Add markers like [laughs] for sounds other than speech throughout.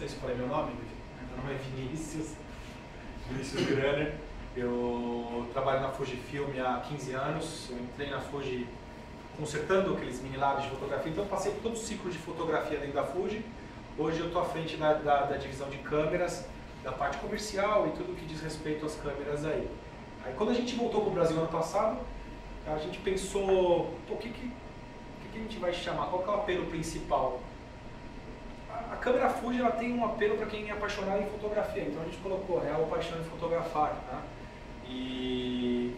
sei se falei meu nome, meu nome é Vinícius, Vinícius Graner. Eu trabalho na Fujifilm há 15 anos, eu entrei na Fuji consertando aqueles mini labs de fotografia, então passei todo o ciclo de fotografia dentro da Fuji. Hoje eu estou à frente da, da, da, divisão de câmeras, da parte comercial e tudo que diz respeito às câmeras aí. Aí quando a gente voltou para o Brasil ano passado, a gente pensou, o que, que, que, a gente vai chamar? Qual é o apelo principal? A, câmera Fuji ela tem um apelo para quem é apaixonado em fotografia, então a gente colocou Real Paixão em Fotografar. Tá? E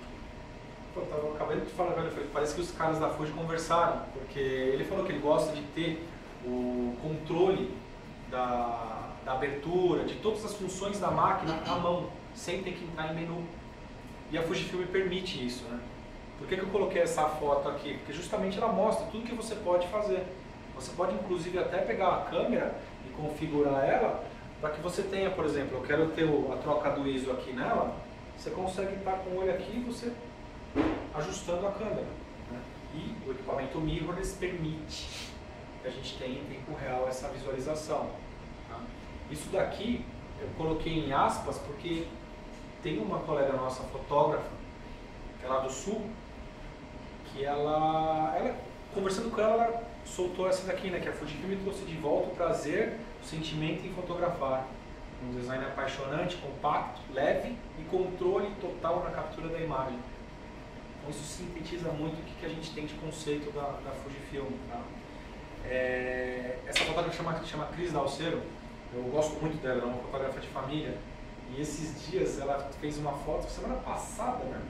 Pô, tava acabando de falar, velho, parece que os caras da Fuji conversaram, porque ele falou que ele gosta de ter o controle da, da abertura, de todas as funções da máquina à mão, sem ter que entrar em menu. E a Fujifilm permite isso, né? Por que, que eu coloquei essa foto aqui? Porque justamente ela mostra tudo que você pode fazer. Você pode inclusive até pegar a câmera e configurar ela para que você tenha, por exemplo, eu quero ter a troca do ISO aqui nela, você consegue estar com o olho aqui e você ajustando a câmera. Né? E o equipamento mirrorless permite que a gente tenha em tempo real essa visualização. Tá? Isso daqui eu coloquei em aspas porque tem uma colega nossa fotógrafa, que é lá do sul, que ela, ela conversando com ela, ela soltou essa daqui, né, que a Fujifilm trouxe de volta o prazer, o sentimento em fotografar. Um design apaixonante, compacto, leve e controle total na captura da imagem. Então isso sintetiza muito o que, a gente tem de conceito da, da Fujifilm. Tá? É, essa fotógrafa chama, chama Cris Dalcero, eu gosto muito dela, ela é uma fotógrafa de família. E esses dias ela fez uma foto, semana passada, né?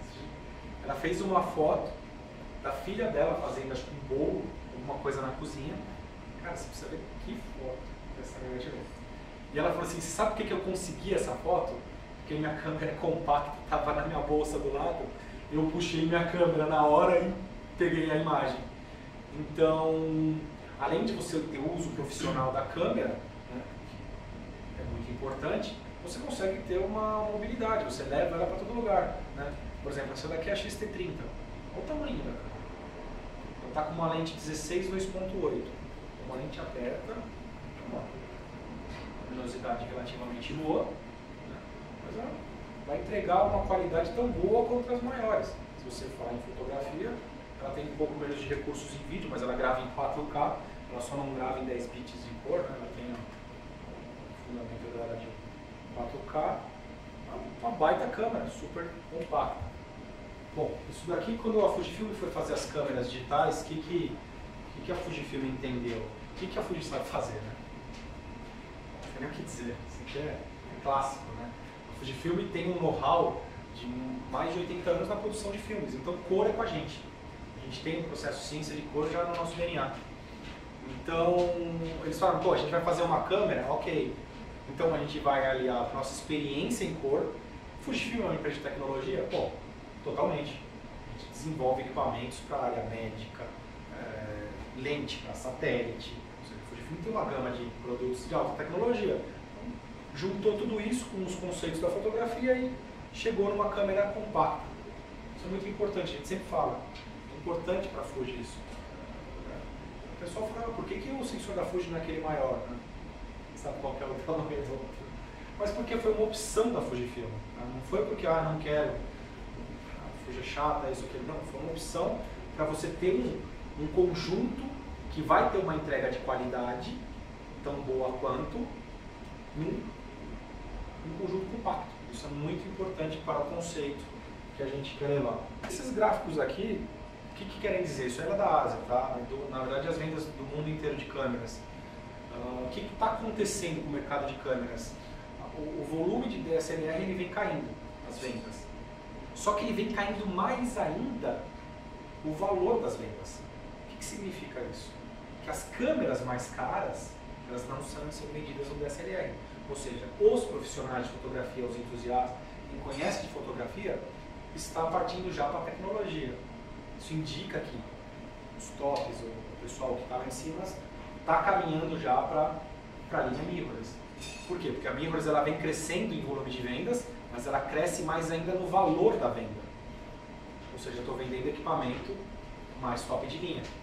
Ela fez uma foto da filha dela fazendo, acho que um bolo, alguma coisa na cozinha. Cara, você precisa ver que foto essa mulher tirou. E ela falou assim, você sabe por que, que eu consegui essa foto? Porque minha câmera [laughs] compacta, estava na minha bolsa do lado eu puxei minha câmera na hora e peguei a imagem. Então, além de você ter uso profissional da câmera, né, que é muito importante, você consegue ter uma mobilidade, você leva ela para todo lugar. Né? Por exemplo, essa daqui é a XT30. Olha o tamanho da câmera. Está com uma lente 16 2.8. Uma lente aberta, uma luminosidade relativamente boa, né? mas ela vai entregar uma qualidade tão boa quanto as maiores. Se você falar em fotografia, ela tem um pouco menos de recursos em vídeo, mas ela grava em 4K, ela só não grava em 10 bits de cor, né? ela tem o fundamento dela de 4K, uma baita câmera, super compacta. Bom, isso daqui, quando a Fujifilm foi fazer as câmeras digitais, o que, que, que, que a Fujifilm entendeu? O que, que a Fujifilm sabe fazer, né? Não sei nem o que dizer, isso aqui é, é clássico, né? Fujifilm tem um know-how de mais de 80 anos na produção de filmes, então cor é com a gente. A gente tem um processo ciência de cor já no nosso DNA. Então, eles falaram, pô, a gente vai fazer uma câmera, ok. Então a gente vai aliar a nossa experiência em cor. Fujifilm é uma empresa de tecnologia? Pô, totalmente. A gente desenvolve equipamentos para a área médica, é, lente para satélite. O Fujifilm tem uma gama de produtos de alta tecnologia juntou tudo isso com os conceitos da fotografia e chegou numa câmera compacta. Isso é muito importante, a gente sempre fala. É importante para a Fuji isso. O pessoal fala, ah, por que, que o sensor da Fuji não é aquele maior? Né? Sabe qual que é o [laughs] tamanho do outro? Mas porque foi uma opção da Fujifilm. Né? Não foi porque, ah, não quero, a Fuji é chata, isso aqui. Não, foi uma opção para você ter um, um conjunto que vai ter uma entrega de qualidade, tão boa quanto, num um conjunto compacto. Isso é muito importante para o conceito que a gente quer levar. Esses gráficos aqui, o que, que querem dizer? Isso é da Ásia, tá? Do, na verdade, as vendas do mundo inteiro de câmeras. Uh, o que está acontecendo com o mercado de câmeras? O, o, volume de DSLR ele vem caindo, as vendas. Só que ele vem caindo mais ainda o valor das vendas. O que, que significa isso? Que as câmeras mais caras, elas não são, são vendidas no DSLR. Ou seja, os profissionais de fotografia, os entusiastas, quem conhece de fotografia, está partindo já para a tecnologia. Isso indica que os tops, o pessoal que está lá em cima, está caminhando já para a linha mirrorless. Por quê? Porque a mirrorless ela vem crescendo em volume de vendas, mas ela cresce mais ainda no valor da venda. Ou seja, eu estou vendendo equipamento mais top de linha.